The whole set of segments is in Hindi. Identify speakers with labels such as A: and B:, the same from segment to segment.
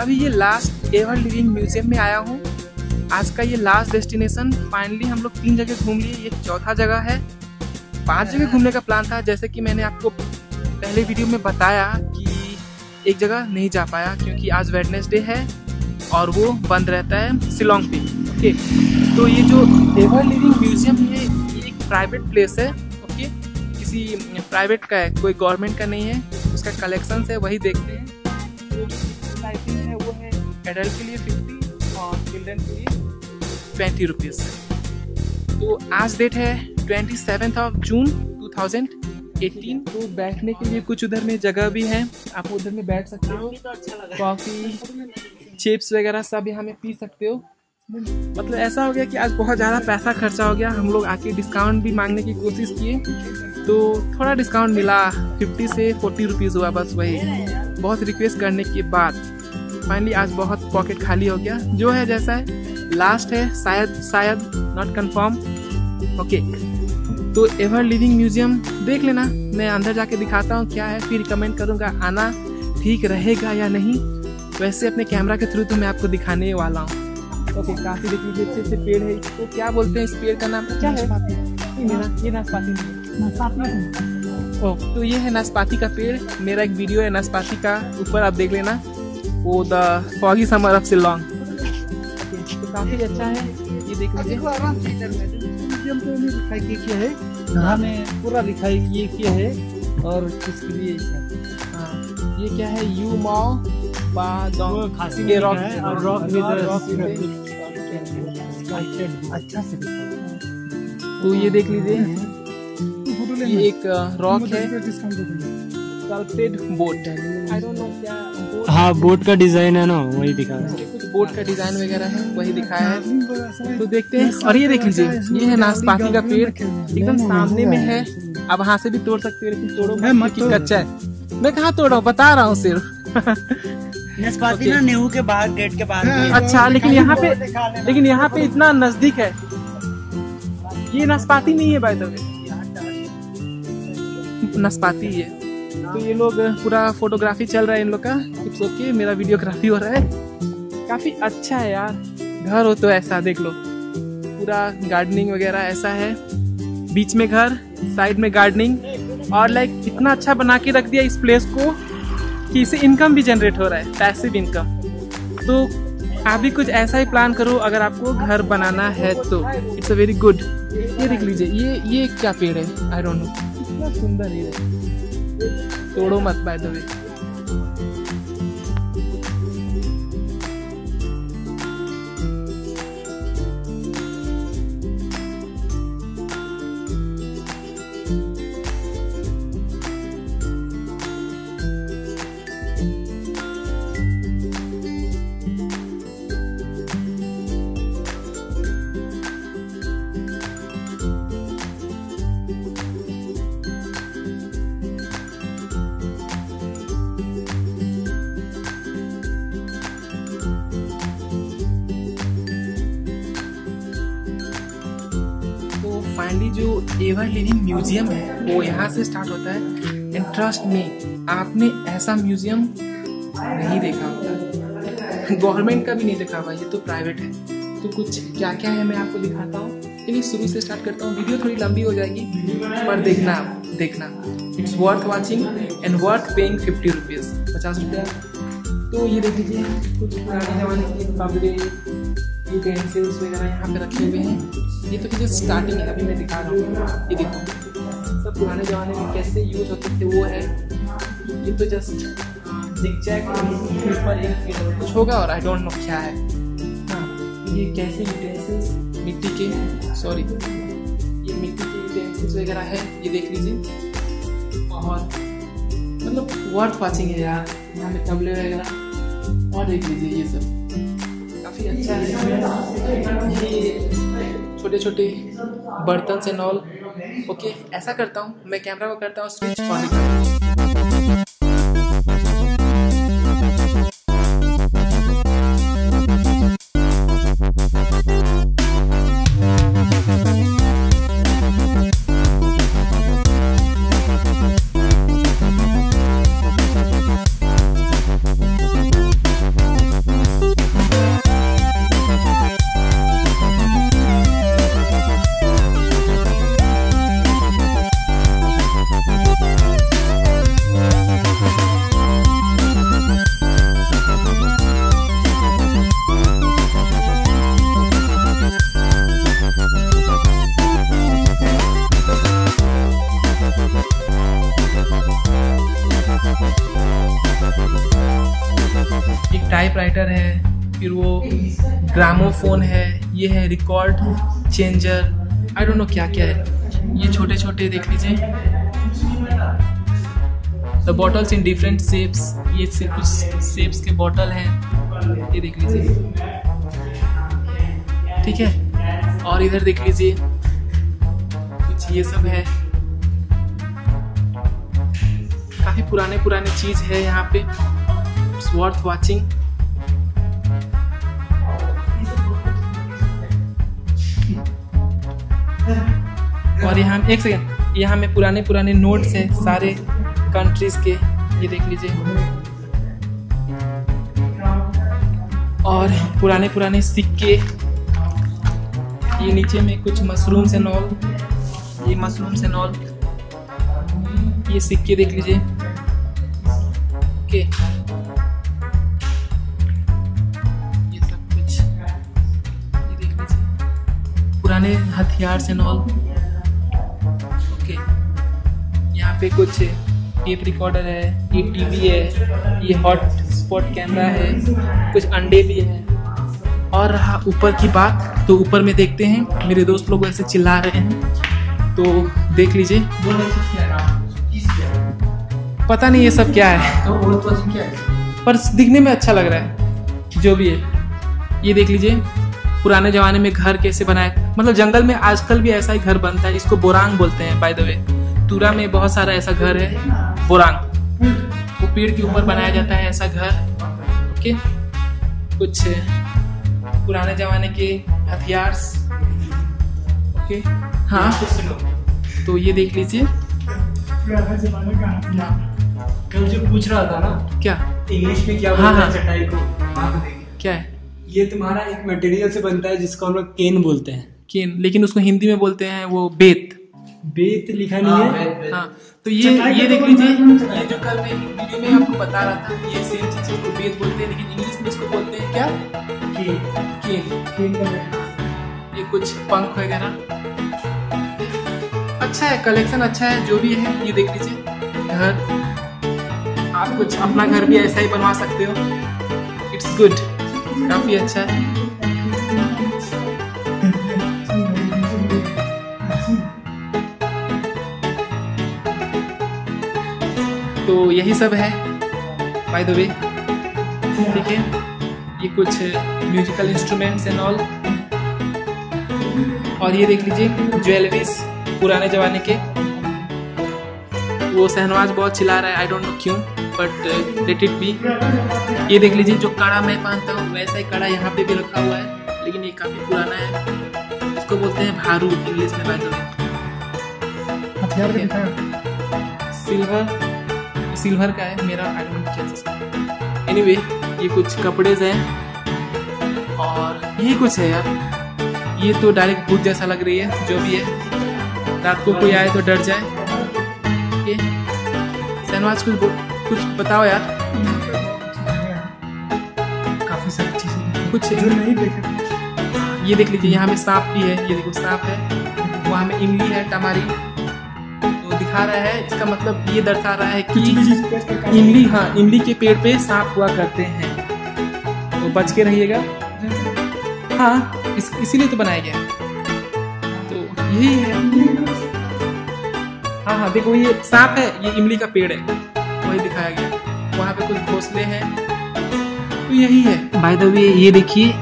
A: अभी ये लास्ट एवर लिविंग म्यूज़ियम में आया हूँ। आज का ये लास्ट डेस्टिनेशन फाइनली हम लोग तीन जगह घूम लिए। ये चौथा जगह है। पाँच जगह घूमने का प्लान था, जैसे कि मैंने आपको पहले वीडियो में बताया कि एक जगह नहीं जा पाया, क्योंकि आज वेडनेसडे है और वो बंद रहता है शिलोंग पे। ओके तो ये जो एवर लिविंग म्यूज़ियम है, ये एक प्राइवेट प्लेस है। ओके किसी प्राइवेट का है, कोई गवर्नमेंट का नहीं है। उसका कलेक्शन है, वही देखते हैं। है एडल्ट के लिए फिफ्टी और चिल्ड्रन के लिए ट्वेंटी रुपीज़ तो आज डेट है twenty seventh of June two thousand eighteen तो बैठने के लिए कुछ उधर में जगह भी है। आप उधर में बैठ सकते हो। कॉफ़ी चिप्स वगैरह सब यहाँ में पी सकते हो। मतलब ऐसा हो गया कि आज बहुत ज़्यादा पैसा खर्चा हो गया। हम लोग आके डिस्काउंट भी मांगने की कोशिश किए। तो थोड़ा डिस्काउंट मिला। फिफ्टी से फोर्टी रुपीज़ हुआ बस वही। बहुत रिक्वेस्ट करने के बाद। फाइनली आज बहुत पॉकेट खाली हो गया। जो है जैसा है लास्ट है शायद शायद नॉट कंफर्म ओके तो एवर लिविंग म्यूज़ियम देख लेना मैं अंदर जाके दिखाता हूँ क्या है फिर रिकमेंड करूँगा आना ठीक रहेगा या नहीं। वैसे अपने कैमरा के थ्रू तो मैं आपको दिखाने वाला हूँ। ओके काफ़ी देख लीजिए अच्छे अच्छे पेड़ है। तो क्या बोलते हैं इस पेड़ का नाम? क्या है? ये नाशपाती ओ तो ये है नाशपाती का पेड़। मेरा एक वीडियो है नाशपाती का ऊपर आप देख लेना। वो the foggy summer of Shillong तो काफ़ी अच्छा है ये देख। लीजिए
B: तो है। यहाँ में पूरा दिखाई ये क्या है और किसके लिए
A: हाँ, ये क्या है? यू माओ बा डोंग
B: खांसी
A: ये रॉक
B: और रॉक अच्छा से
A: तो ये देख लीजिए। ये एक रॉक है। Sculpted boat I don't know क्या boat
C: हाँ बोट का डिज़ाइन है ना वही दिखा रहा है।
A: कुछ बोट का डिज़ाइन वगैरह है वही दिखाया है। तो देखते हैं और ये देख लीजिए ये है नाशपाती का पेड़ एकदम सामने में है। अब वहाँ से भी तोड़ सकते हो लेकिन तोड़ो
B: है,
A: मत
B: तोड़ो।
A: कच्चा है। मैं कहाँ तोड़ रहा हूँ? बता रहा हूँ सिर्फ़।
D: नाशपाती ना नेहू के बाहर गेट के बाहर।
A: अच्छा लेकिन यहाँ पे लेकिन यहाँ पे इतना नज़दीक है। ये नाशपाती नहीं है बाय द वे नाशपाती है। तो ये लोग पूरा फोटोग्राफी चल रहा है इन लोग का। इट्स ओके मेरा वीडियोग्राफी हो रहा है। काफ़ी अच्छा है यार। घर हो तो ऐसा, देख लो। पूरा गार्डनिंग वगैरह ऐसा है। बीच में घर साइड में गार्डनिंग और लाइक इतना अच्छा बना के रख दिया इस प्लेस को कि इससे इनकम भी जनरेट हो रहा है पैसिव इनकम तो आप भी कुछ ऐसा ही प्लान करो, अगर आपको घर बनाना है तो। इट्स अ वेरी गुड ये देख लीजिए, ये ये क्या पेड़ है? आई डोंट नो कितना सुंदर है। ये तोड़ो मत बाय द वे फाइनली जो एवर लिविंग म्यूज़ियम है, वो यहाँ से स्टार्ट होता है। एंड ट्रस्ट में आपने ऐसा म्यूज़ियम नहीं देखा होगा गवर्नमेंट का भी नहीं देखा होगा, ये तो प्राइवेट है। तो कुछ क्या क्या है मैं आपको दिखाता हूँ। चलिए शुरू से स्टार्ट करता हूँ। वीडियो थोड़ी लंबी हो जाएगी, पर देखना देखना। It's worth watching and worth paying fifty rupees पचास रुपया। तो ये देख लीजिए, कुछ पुराने ज़माने के कपड़े यूटेंसिल्स वगैरह यहाँ पे रखे हुए हैं। ये तो मुझे स्टार्टिंग है अभी मैं दिखा रहा हूँ। ये देखो। सब पुराने ज़माने में कैसे यूज़ होते थे वो है। ये तो जस्ट जिगजैग पर एक कुछ होगा और आई डोंट नो क्या है। हाँ ये कैसे यूटेंसिल्स मिट्टी के सॉरी ये मिट्टी के यूटेंसिल्स वगैरह है ये देख लीजिए। और मतलब वर्थ वाचिंग है यार यहाँ पे तबले वगैरह। और देख लीजिए ये सब। काफ़ी अच्छा है। ये छोटे छोटे बर्तन से नॉल ओके ऐसा करता हूँ, मैं कैमरा को करता हूँ स्विच ऑन टाइप राइटर है, फिर वो ग्रामोफोन है, ये है record changer I don't know क्या क्या है। ये छोटे छोटे देख लीजिए। The bottles in different shapes ये से कुछ शेप्स के बॉटल हैं। ये देख लीजिए। ठीक है? और इधर देख लीजिए। कुछ ये सब है। काफ़ी पुराने पुराने चीज़ है यहाँ पे। इट्स वर्थ वाचिंग और यहाँ एक सेकेंड यहाँ में पुराने पुराने नोट्स है सारे कंट्रीज़ के। ये देख लीजिए। और पुराने पुराने सिक्के। ये नीचे में कुछ मशरूम्स एंड ऑल ये मशरूम्स एंड ऑल ये सिक्के देख लीजिए। ओके ये सब कुछ ये देख लीजिए। पुराने हथियार एंड ऑल ओके। यहाँ पे कुछ टेप रिकॉर्डर है, ये टीवी है, ये हॉट स्पॉट कैमरा है, कुछ अंडे भी है। और रहा ऊपर की बात तो ऊपर में देखते हैं, मेरे दोस्त लोग ऐसे चिल्ला रहे हैं तो देख लीजिए। पता नहीं ये सब क्या है। पर दिखने में अच्छा लग रहा है जो भी है। ये देख लीजिए पुराने जमाने में घर कैसे बनाए। मतलब जंगल में आजकल भी ऐसा ही घर बनता है इसको बोरांग बोलते हैं बाय द वे तुरा में बहुत सारा ऐसा घर है बोरांग। वो पेड़ के ऊपर बनाया जाता है ऐसा घर ओके? कुछ पुराने जमाने के हथियार ओके? हाँ। तो ये देख लीजिए
C: कल जो पूछ रहा था ना
A: क्या?
C: इंग्लिश में क्या
A: हाँ,
C: बोलते
A: हाँ।
C: हैं। चटाई को? वहाँ
A: क्या है?
C: ये तुम्हारा एक मटेरियल से बनता है जिसको हम लोग केन बोलते हैं।
A: केन लेकिन उसको हिंदी में बोलते हैं वो बेत।
C: बेत लिखा नहीं है
A: हाँ? तो ये ये देख लीजिए। ये जो कल मैं वीडियो में आपको बता रहा था ये सेम चीज़ इसको बेत बोलते हैं लेकिन इंग्लिश में इसको बोलते हैं क्या? केन।
C: केन। का
A: ये कुछ पंख वगैरह। अच्छा है कलेक्शन अच्छा है, जो भी है, ये देख लीजिए। घर। आप कुछ अपना घर भी ऐसा ही बनवा सकते हो। इट्स गुड काफ़ी अच्छा है। तो यही सब है। बाय द वे ठीक है? ये कुछ म्यूजिकल इंस्ट्रूमेंट्स एंड ऑल और ये देख लीजिए ज्वेलरीज पुराने जमाने के। वो शहनवाज बहुत चिल्ला रहा है आई डोंट नो क्यों बट लेट इट बी ये देख लीजिए जो कड़ा मैं पहनता हूँ वैसा ही कड़ा यहाँ पे भी रखा हुआ है लेकिन ये काफ़ी पुराना है। इसको बोलते हैं भारू इंग्लिश में
B: हथियार
A: सिल्वर सिल्वर का है मेरा आई डोंट क्या चीज़ एनीवे ये कुछ कपड़े हैं और यही कुछ है यार। ये तो डायरेक्ट भूत जैसा लग रही है जो भी है। रात को कोई आए तो डर जाए। ये शहनवाज कुछ कुछ बताओ यार।
B: काफ़ी सारी चीज़ें
A: कुछ
B: जो नहीं देखे।
A: ये देख लीजिए यहाँ में सांप भी है। ये देखो सांप है। वहाँ में इमली है टमारी। तो दिखा रहा है इसका मतलब ये दर्शा रहा है कि इमली हाँ इमली के पेड़ पे सांप हुआ करते हैं। तो बच के रहिएगा। हाँ इस, इसीलिए तो बनाया गया। तो यही है। हाँ हाँ देखो ये सांप है ये इमली का पेड़ है। वही दिखाया गया। वहाँ पे कुछ घोसले हैं। तो यही है। बाय द वे ये देखिए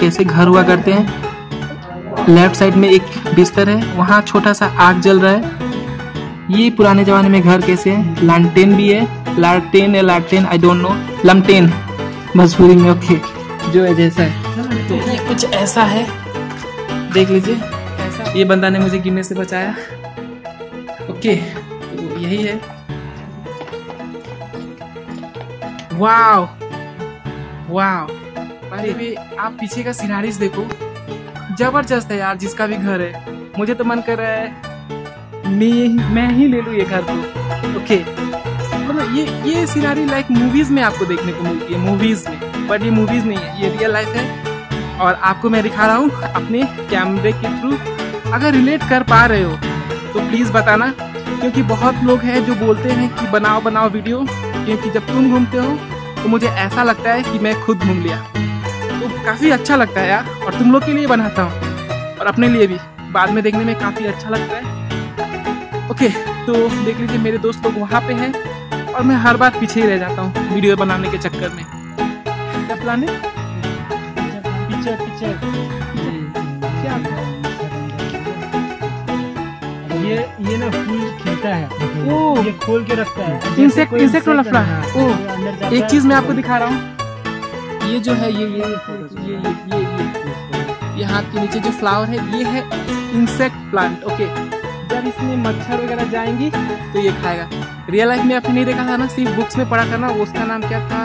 A: कैसे घर हुआ करते हैं। लेफ़्ट साइड में एक बिस्तर है वहाँ छोटा सा आग जल रहा है। ये पुराने जमाने में घर कैसे है? लालटेन भी है। लालटेन या लालटेन आई डोंट नो लमटेन भोजपुरी में ओके जो है जैसा है। तो ये कुछ ऐसा है। देख लीजिए। ऐसा। ये बंदा ने मुझे गिरने से बचाया। ओके। तो यही है। वाव वाव अरे भी आप पीछे का सिनारीज देखो। ज़बरदस्त है यार जिसका भी घर है। मुझे तो मन कर रहा है मैं मैं ही ले लूँ ये घर को ओके। मतलब ये ये सिनारी लाइक मूवीज़ में आपको देखने को मिलती है मूवीज़ में। बट ये मूवीज़ नहीं है ये रियल लाइफ है। और आपको मैं दिखा रहा हूँ अपने कैमरे के थ्रू अगर रिलेट कर पा रहे हो तो प्लीज़ बताना। क्योंकि बहुत लोग हैं जो बोलते हैं कि बनाओ बनाओ वीडियो क्योंकि जब तुम घूमते हो तो मुझे ऐसा लगता है कि मैं खुद घूम लिया। तो काफ़ी अच्छा लगता है यार और तुम लोग के लिए बनाता हूँ और अपने लिए भी। बाद में देखने में काफ़ी अच्छा लगता है। ओके तो देख लीजिए मेरे दोस्त लोग वहाँ पे हैं और मैं हर बार पीछे ही रह जाता हूँ वीडियो बनाने के चक्कर में। क्या प्लान है?
B: पीछे पीछे
A: क्या
B: ये ये ना फूल खिलता है।
A: ओ।
B: ये खोल के रखता है।
A: इंसेक्ट इंसेक्ट वाला फ्लावर ओ। एक चीज़ मैं आपको दिखा रहा हूँ। ये जो है ये ये ये ये ये ये ये। हाथ के नीचे जो फ्लावर है ये है इंसेक्ट प्लांट ओके जब इसमें मच्छर वगैरह जाएँगी। तो ये खाएगा। रियल लाइफ में आपने नहीं देखा था ना सिर्फ़ बुक्स में पढ़ा था ना उसका नाम क्या था?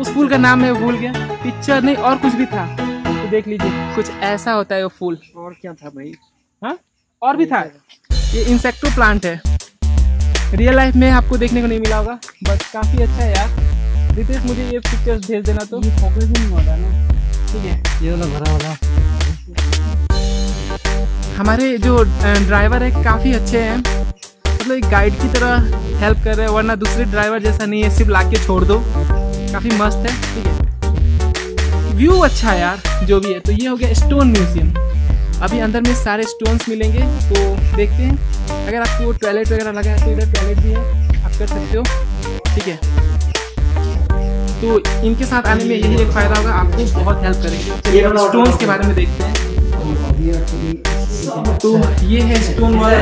A: उस फूल का नाम मैं भूल गया। पिक्चर नहीं और कुछ भी था। तो देख लीजिए। कुछ ऐसा होता है वो फूल।
B: और क्या था भाई?
A: हाँ? और भी था। ये इंसेक्टो प्लांट है। रियल लाइफ में आपको देखने को नहीं मिला होगा बट काफ़ी अच्छा है यार। रितेश मुझे ये पिक्चर्स भेज देना तो।
B: फोकस ही नहीं हो रहा ना।
A: ठीक है।
B: ये वाला भरा वाला।
A: हमारे जो ड्राइवर है काफ़ी अच्छे हैं। मतलब एक गाइड की तरह हेल्प कर रहे हैं वरना दूसरे ड्राइवर जैसा नहीं है सिर्फ़ ला के छोड़ दो। काफ़ी मस्त है। ठीक है। व्यू अच्छा है यार जो भी है। तो ये हो गया स्टोन म्यूज़ियम अभी अंदर में सारे स्टोन्स मिलेंगे तो देखते हैं। अगर आपको टॉयलेट वगैरह लगा है तो इधर टॉयलेट भी है, आप कर सकते हो। ठीक है। तो इनके साथ आने में यही एक फ़ायदा होगा, आपको बहुत हेल्प करेंगे। अब स्टोन्स के बारे में देखते हैं। तो ये है स्टोन वाला